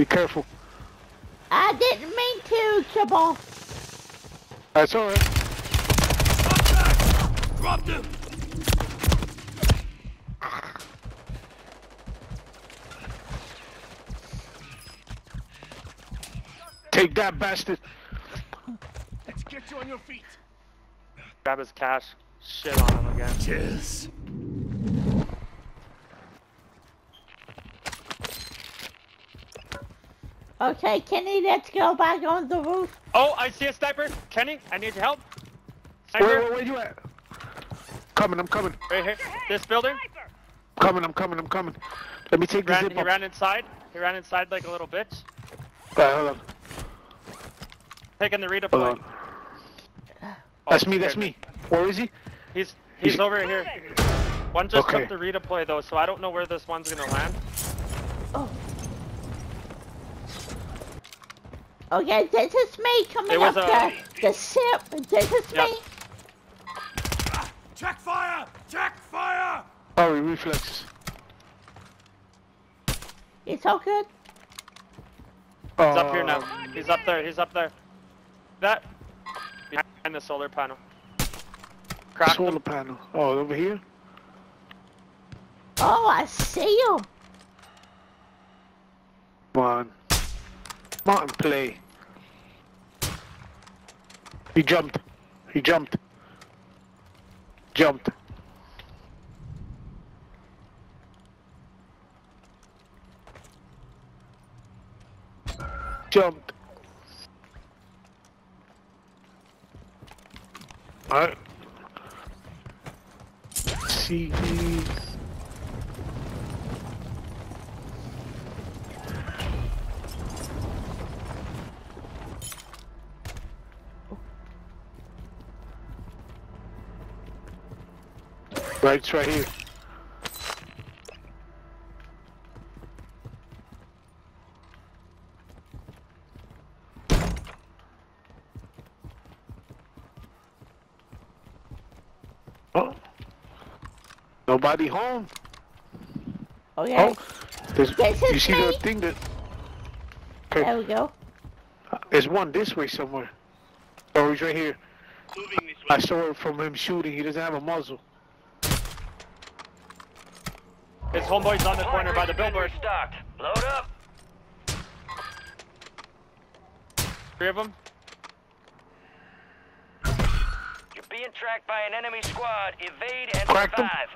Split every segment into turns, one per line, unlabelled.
Be careful.
I didn't mean to, Kibble.
That's alright.
Dropped him!
Take that bastard.
Let's get you on your feet.
Grab his cash. Shit on him again.
Cheers.
Okay, Kenny, let's go back on the roof.
Oh, I see a sniper. Kenny, I need your help.
Where,
Sniper,
where, where you at? Coming, I'm coming.
right here. This building.
Coming, I'm coming, I'm coming. Let me take the
Ran,
zip
he
up.
ran inside. He ran inside like a little bitch.
Alright, hold on.
Taking the
Hold
redeploy.
on.
Oh,
That's me, that's me. Where is he?
He's he's
He's-
over here. One just
Okay.
took the redeploy though, so I don't know where this one's gonna land.
Oh. Okay, this is me coming
It was
up
a-
the, the ship. This is
Yep.
me.
Check fire! Check fire!
Sorry, reflexes.
It's all good.
Oh,
He's up here now. Um, he's up there. He's up there. That behind the solar panel. Cracked
Solar
him.
panel. Oh, over here?
Oh, I see him.
Come on. Come play. He jumped. He jumped. Jumped. Jumped. Alright. See. Right, it's right here. Oh. Nobody home.
Oh, okay,
Oh, there's,
This is
you see
me.
the thing that.
there we go.
there's one this way somewhere. Oh, he's right here. I saw it from him shooting. He doesn't have a muzzle.
His homeboy's on the corner by the billboard.
Stocked. Load up.
Three of them.
You're being tracked by an enemy squad. Evade and
Cracked 'em.
survive.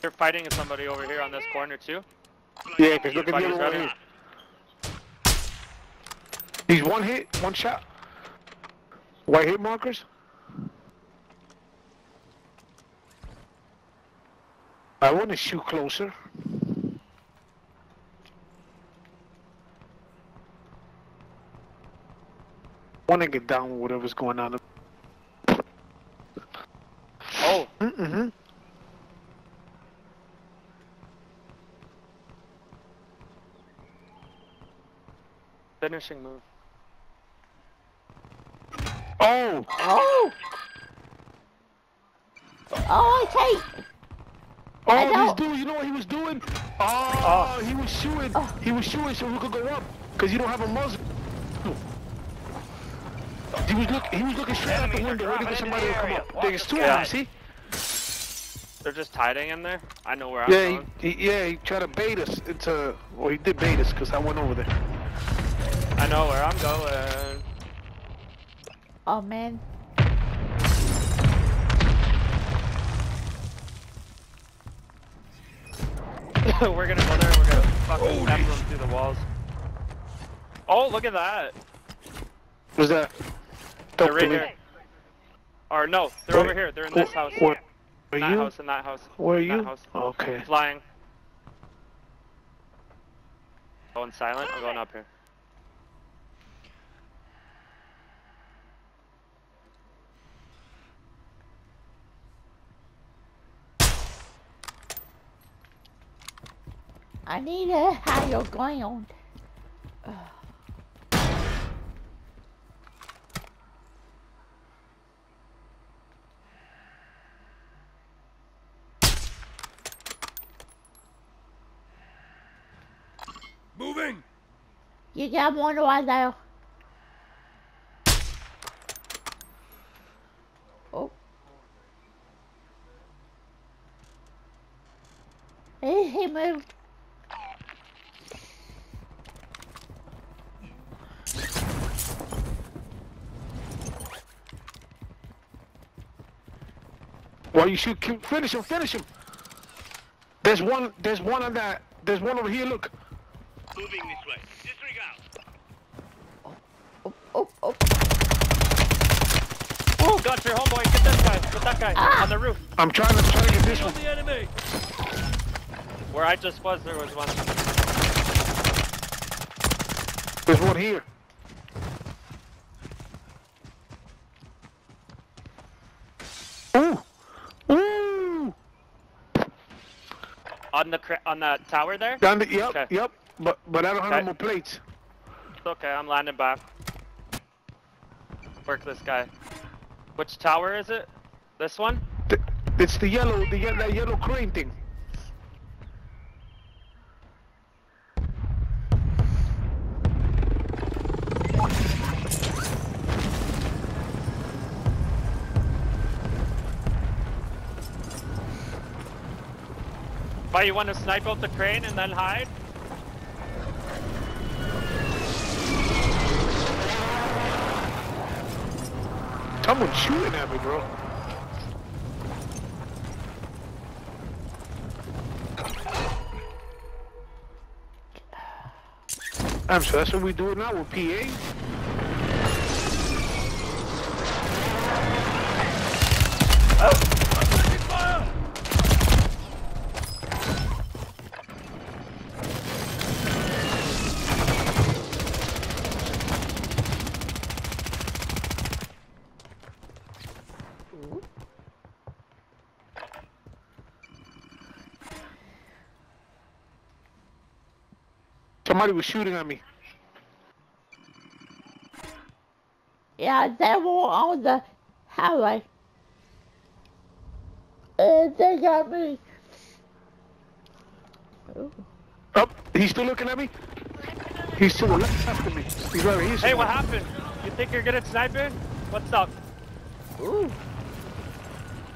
They're fighting somebody over here on this corner too.
Yeah, because look at the other one He's one hit, one shot. White hit markers. I want to shoot closer. want to get down with whatever's going on.
Oh,
Mm-hmm.
finishing move.
Oh,
Oh. Oh, okay. I
oh,
don't-
this dude, you know what he was doing? Oh, oh. he was shooting.
Oh.
He was shooting so we could go up, cause you don't have a muzzle. He was look. He was looking straight out the window, waiting for somebody to come up.
Watch
There's two of them. See?
They're just hiding in there. I know where I'm
Yeah,
going.
he, he, yeah. He tried to bait us into. Well, he did bait us, cause I went over there.
I know where I'm going.
Oh man.
we're gonna go there. and We're gonna fucking pepper them through the walls. Oh, look at that.
What's that?
They're
Talk
right here. Or no, they're over here. They're in this house.
Where, where
that
you?
house and that house.
Where are
That
you?
house.
Okay.
Flying. Going silent. I'm going up here.
I need a higher ground. Moving. You got one right there.
Why you shoot? Keep- Finish him! Finish him! There's one. There's one on that. There's one over here. Look.
Moving this way. Disregard.
Oh, oh.
Oh, got your homeboy. Get this guy. Get that guy
Ah.
on the roof.
I'm trying to try to get this
Kill
one.
the enemy.
Where I just was, there was one.
There's one here.
On the on the tower there.
Down the, yep.
Okay.
Yep. But but I don't have no more plates.
It's okay. I'm landing back. Work this guy. Which tower is it? This one?
Th- It's the yellow. The that yellow crane thing.
Why you want to snipe out the crane and then hide?
Someone's shooting at me, bro. I'm so that's what we do now with PA. Somebody was shooting at me.
Yeah, they were on the highway. And uh, they got me. Ooh.
Up. he's still looking at me. He's still the left after me. He's right here.
Hey, what happened? You think you're good at sniping? What's up?
Ooh.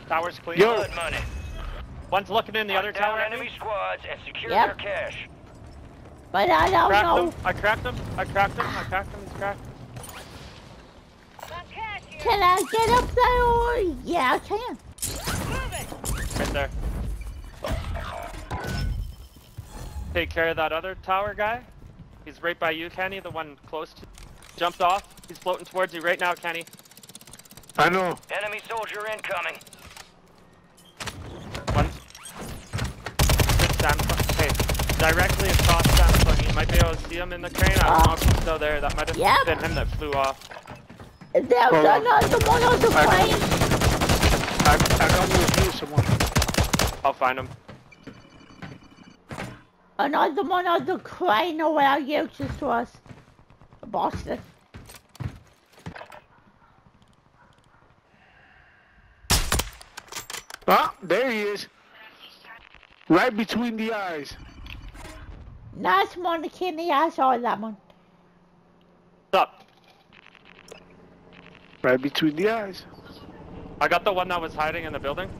Tower's clean.
Yo.
Blood money.
One's looking in the other tower. at
enemy squads and secure
Yep.
their cash.
But I don't
Cracked
know.
him. I cracked him. I cracked him. I cracked him. He's cracked.
Can I get up there? Yeah, I can.
Right there. Take care of that other tower guy. He's right by you, Kenny, the one close to. Jumped off. He's floating towards you right now, Kenny.
I know.
Enemy soldier incoming.
One. Good Hey, directly across Samsung. You might be able to see him in the crane. I don't know if he's still there. That might have
Yep.
been him that flew off.
There's
Hold on.
another one on the
I got-
plane.
I, I got one here somewhere.
I'll find him.
Another one on the crane or where you just was. Boston.
Ah, there he is. Right between the eyes.
Nice one, Kenny. I saw that one.
What's up?
Right between the eyes.
I got the one that was hiding in the building.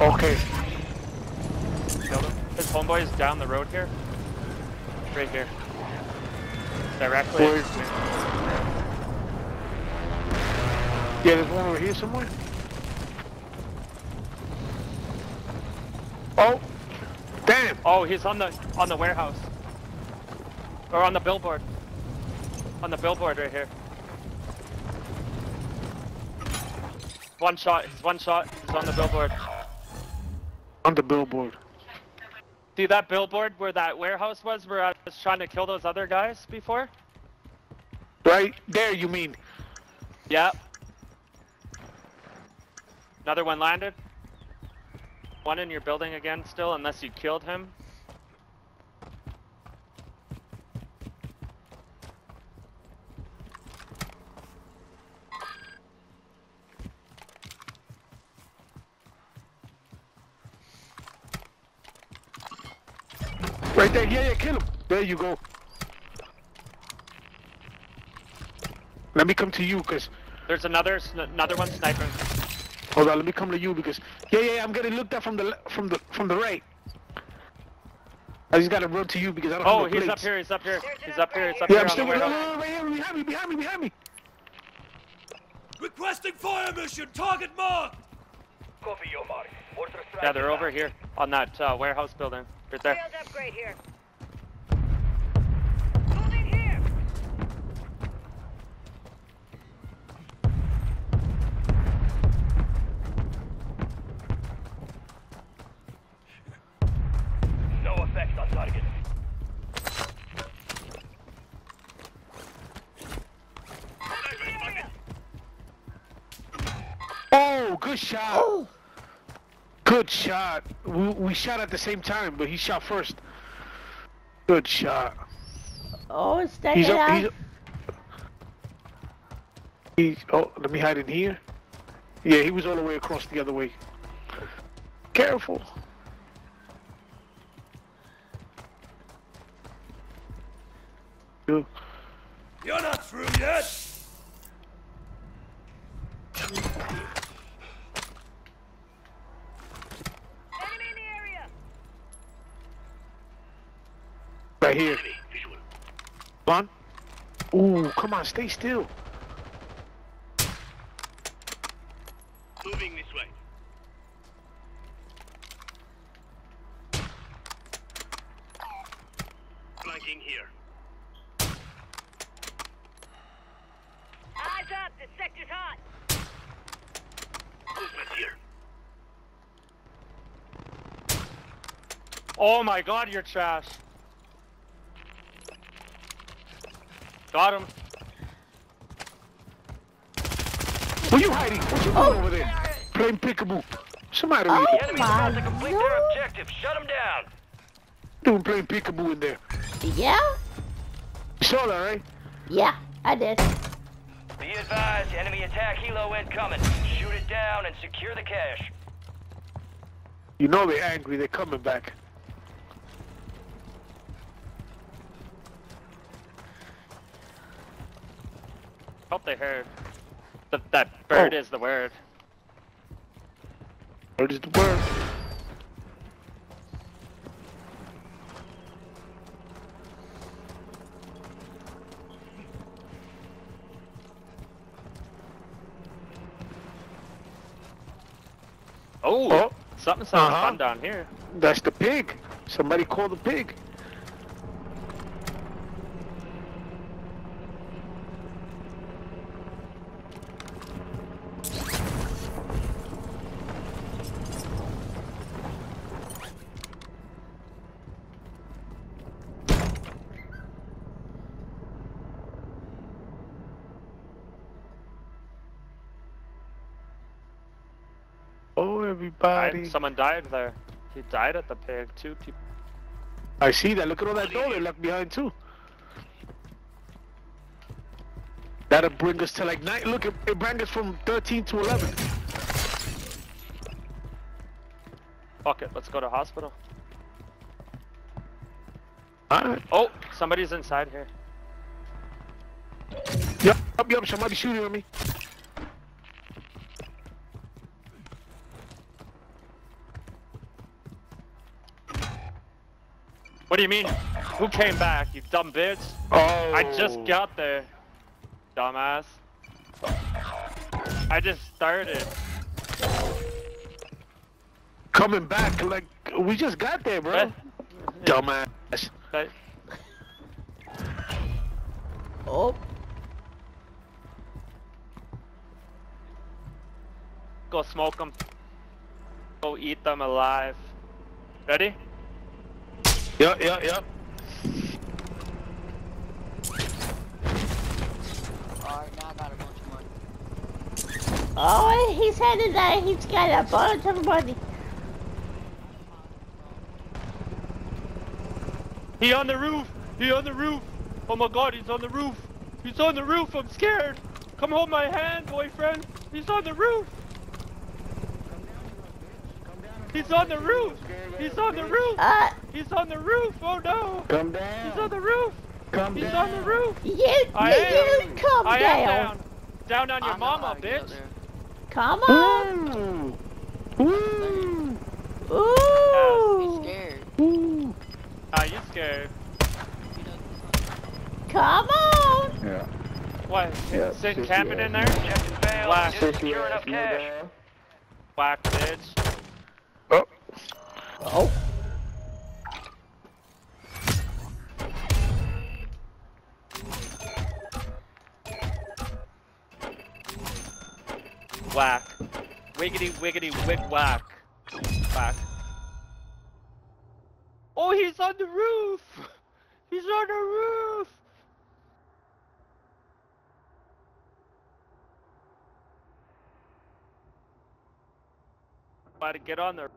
Okay.
Killed him. His homeboy is down the road here. Right here. Directly.
Where? Yeah, there's one over here somewhere. Oh, damn.
Oh, he's on the on the warehouse. Or on the billboard. On the billboard right here. One shot. He's one shot. He's on the billboard.
On the billboard.
See that billboard where that warehouse was where I was trying to kill those other guys before?
Right there, you mean?
Yep. Another one landed one in your building again still, unless you killed him.
Right there, yeah, yeah, kill him. There you go. Let me come to you, cause...
There's another, another one sniping
hold on. Let me come to you because yeah, yeah. I'm getting looked at from the from the from the right. I just gotta run to you because I don't
Oh,
have no
he's up here. He's up here. He's up here. He's up
Yeah,
here
I'm still
the
no, no,
warehouse.
no, right here, behind me, behind me, behind me.
Requesting fire mission. Target marked.
Copy your mark.
Yeah, they're over here on that uh, warehouse building. Right there.
Shield upgrade here.
Shot.
Oh,
Good shot. We, we shot at the same time, but he shot first. Good shot.
oh, stay
He's up.
out.
He's. He's. Oh, let me hide in here. Yeah, he was all the way across the other way. Careful. Good.
You're not through yet.
Right here. One. Ooh, come on, stay still.
Moving this way. Flanking here.
Eyes up. This sector's hot.
Movement here.
Oh my God, you're trash. Got him.
Where you hiding? What you doing over there? Playing peekaboo. Somebody
Oh.
The enemy's about to
My
complete
God.
their objective. Shut them down.
doing playing peekaboo in there.
Yeah?
You saw that, right?
Yeah, I did.
Be advised, enemy attack helo incoming. Shoot it down and secure the cache.
You know they're angry. They're coming back.
Hope they heard. That that bird
Oh.
is the word.
What is the word?
Oh,
Oh.
something sounds
Uh-huh.
fun down here.
That's the pig. Somebody call the pig. Everybody.
And someone died there. He died at the pig. Two people.
I see that. Look at all that dough they left behind too. That'll bring us to like nine. Look, it, it bring us from 13 to 11.
Fuck it. Let's go to hospital.
Alright.
Oh, somebody's inside here.
Yup, yup, yup. Somebody shooting at me.
Do you mean? Who came back? You dumb bitch.
Oh.
I just got there. Dumbass. I just started.
coming back. Like we just got there, bro. Dumbass.
but-
Oh,
Go smoke them. Go eat them alive. Ready?
Yup, yup, yup.
oh, he's headed there. He's got a bunch of money.
He on the roof! He on the roof! Oh my god, he's on the roof! He's on the roof! I'm scared! Come hold my hand, boyfriend! He's on the roof! He's on the roof! He's on the roof!
Uh,
He's on the roof! Oh no!
Come down!
He's on the roof!
Come
He's
down.
on the roof.
You,
I
you
am.
come
I
down.
am down. Down on your
I know
mama, bitch.
Come on.
Ooh. Ooh.
Ooh.
He's scared.
Ooh.
Ah, you scared.
He doesn't.
Come on.
Yeah.
What?
Yeah,
Sitting
sissy
camping in there?
ass.
Objective failed.
Black.
Didn't secure enough cash.
Whack, bitch.
Oh.
Oh.
Whack. Wiggity, wiggity, wig, whack. Whack. Oh, he's on the roof! He's on the roof! To get on there.